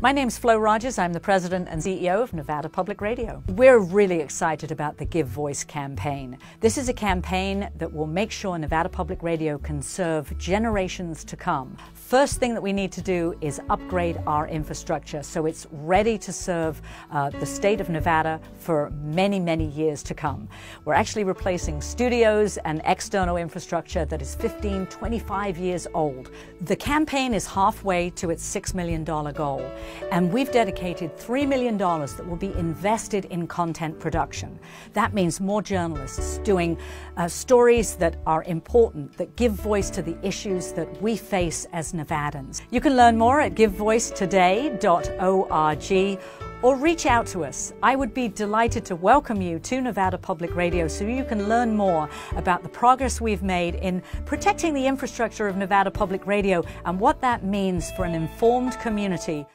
My name's Flo Rogers. I'm the president and CEO of Nevada Public Radio. We're really excited about the Give Voice campaign. This is a campaign that will make sure Nevada Public Radio can serve generations to come. First thing that we need to do is upgrade our infrastructure so it's ready to serve uh, the state of Nevada for many, many years to come. We're actually replacing studios and external infrastructure that is 15, 25 years old. The campaign is halfway to its $6 million goal. And we've dedicated $3 million that will be invested in content production. That means more journalists doing uh, stories that are important, that give voice to the issues that we face as Nevadans. You can learn more at givevoicetoday.org or reach out to us. I would be delighted to welcome you to Nevada Public Radio so you can learn more about the progress we've made in protecting the infrastructure of Nevada Public Radio and what that means for an informed community.